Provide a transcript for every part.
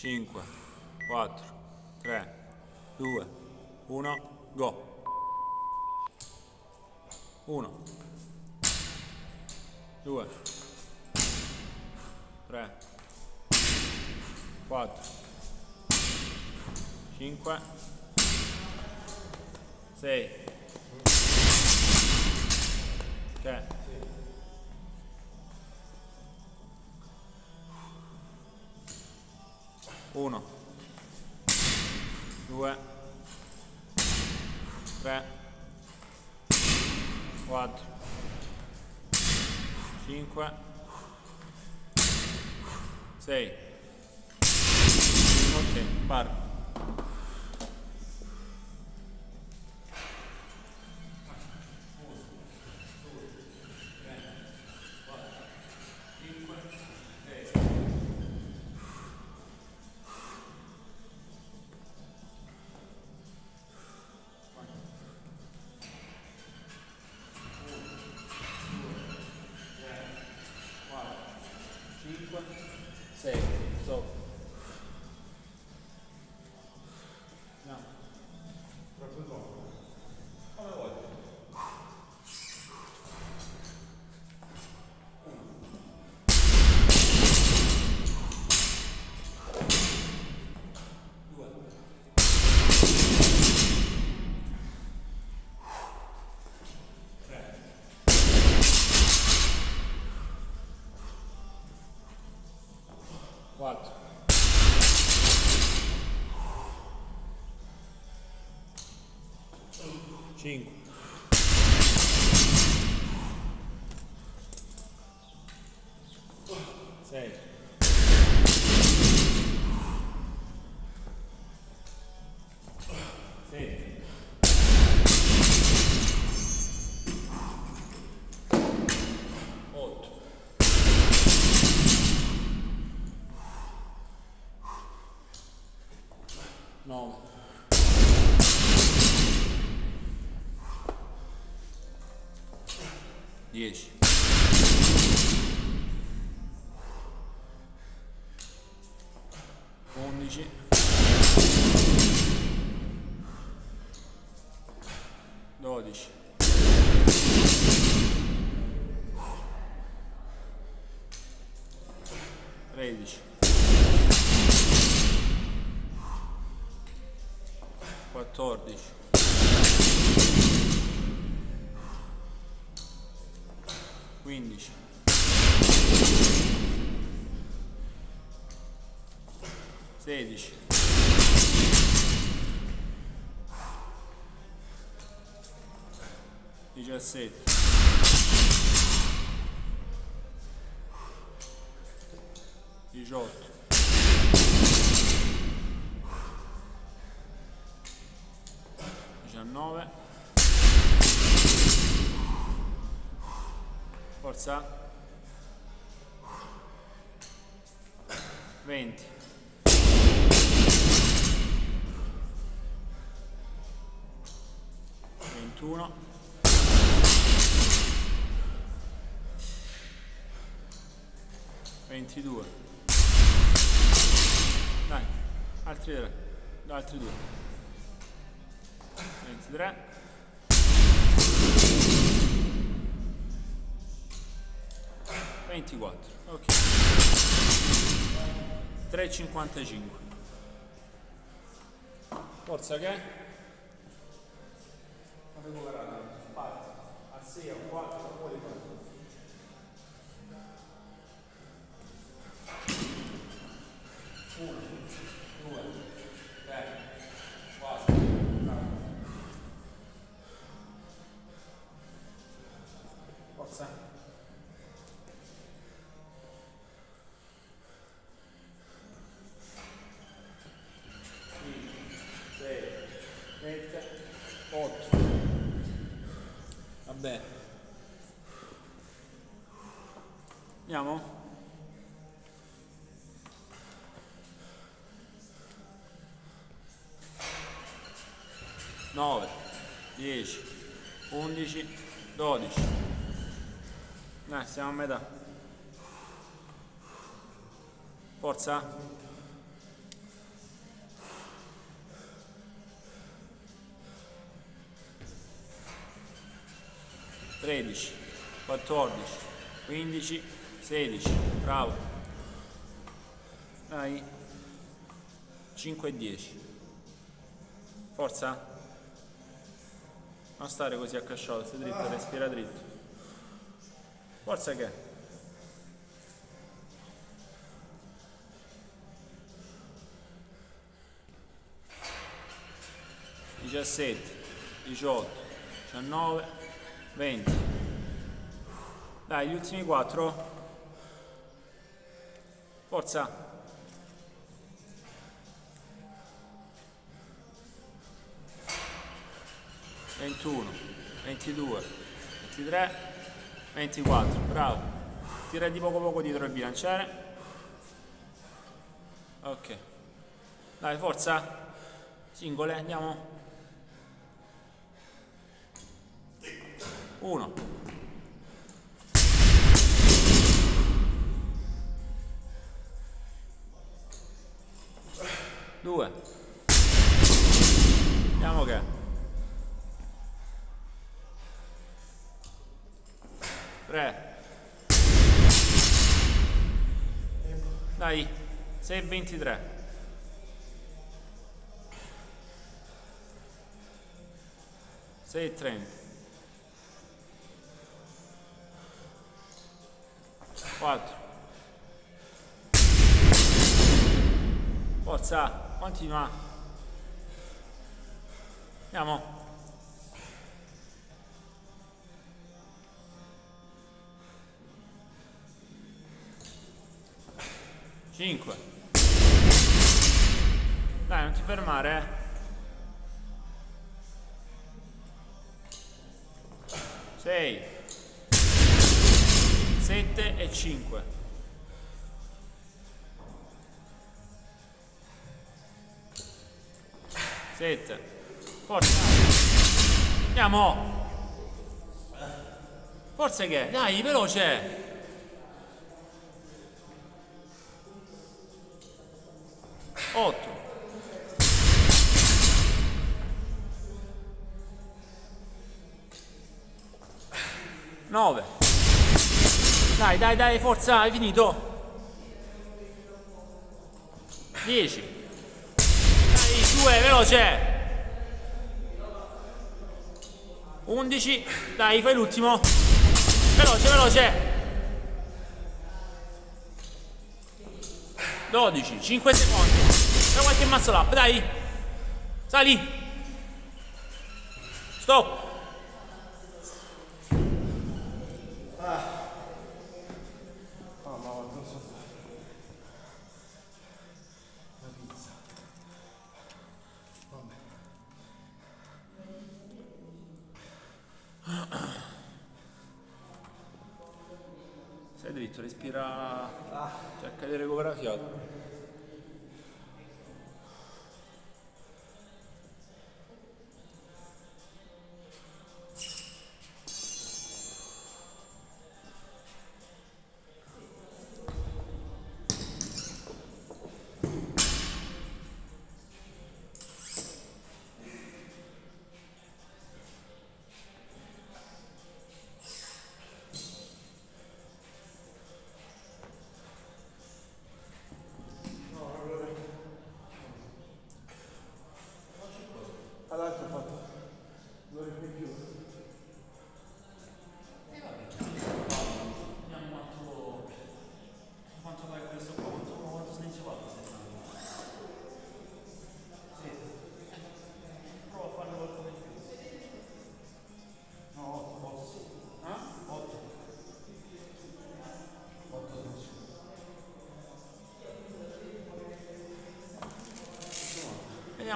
5, 4, 3, 2, 1, go. 1, 2, 3, 4, 5, 6, 3, 1 2 3 4 5 6 ok paro 10 11 12 13 14 15 16 17 18 19 forza. 20 21 22 dai altri tre altri due. 23 24 ok. 3,55 forza che? Recuperato spazio a 6 a 4 poi 1 Vabbè. Andiamo? Nove, dieci, undici, dodici. Dai, siamo a metà. Forza. 13, 14, 15, 16, bravo. Dai. 5 e 10. Forza. Non stare così accasciato, stai dritto, respira dritto. Forza che. 17, 18, 19, 20. Dai, gli ultimi 4. Forza. 21, 22, 23, 24. Bravo. Tira di poco poco dietro il bilanciere. Ok. Dai, forza. Singole, andiamo. 1 2 andiamo che 3 dai 6 23 6 30 4 forza continua andiamo Cinque. Dai, non ti fermare, eh. Sei. 7 e 5. Sette. Forza. Andiamo. Forza che? Dai, veloce. Otto. Nove. Dai, dai, dai, forza, hai finito. 10. Dai, 2, veloce. 11. Dai, fai l'ultimo. Veloce, veloce. 12, 5 secondi. Fai qualche muscle up, dai. Sali. Stop. Dritto, respira, cerca di recuperare fiato.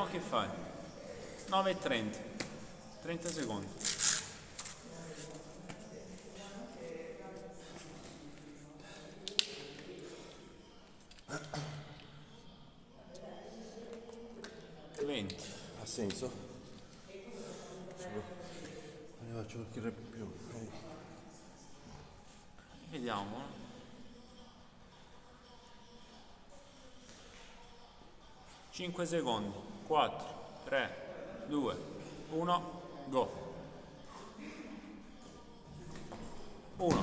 Vediamo che fai. 9 e 30. 30 secondi. Venti. Ha senso? Ne faccio qualche più. Vediamo. 5 secondi, 4, 3, 2, 1, go. 1.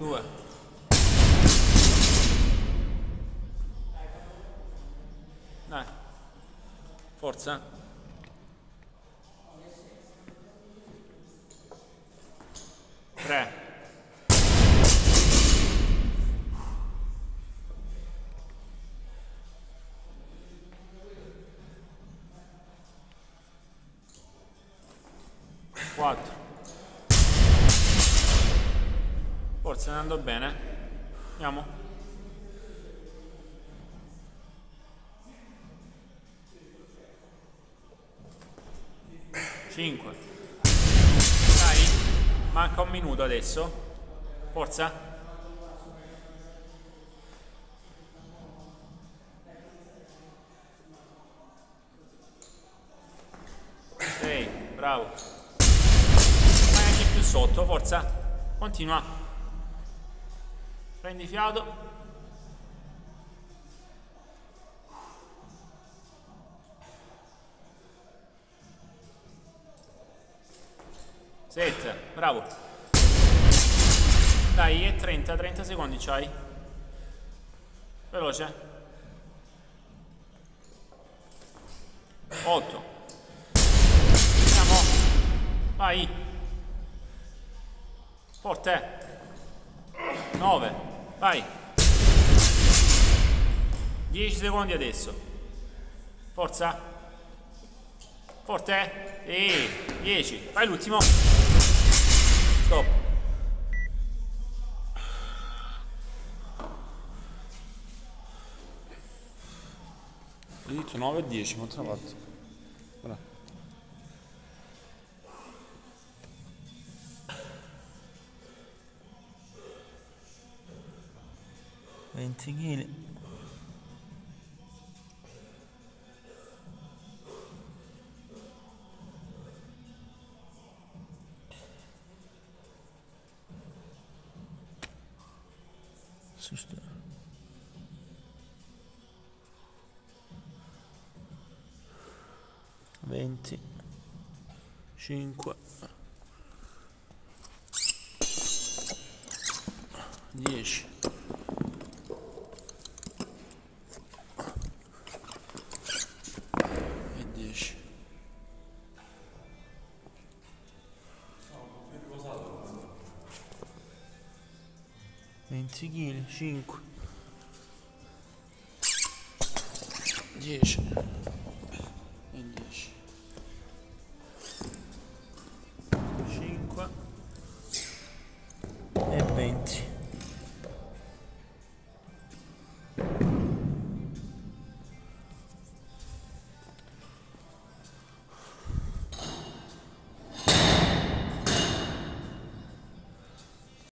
Due. Dai. Forza. Andando bene. Andiamo. Cinque. Dai. Manca un minuto adesso. Forza. Sei, bravo. Vai anche più sotto, forza. Continua. Prendi fiato. Sette, bravo. Dai, e 30, 30 secondi c'hai. Veloce. 8. Andiamo. Vai. Forte. 9. Vai. 10 secondi adesso. Forza. Forte. E 10. Vai l'ultimo. Stop. Ho detto 9 e 10, quanto ne ha fatto? Bravo. Venti chili. Sì, sta. Venti. Cinque. Dieci. 20 kg 5 10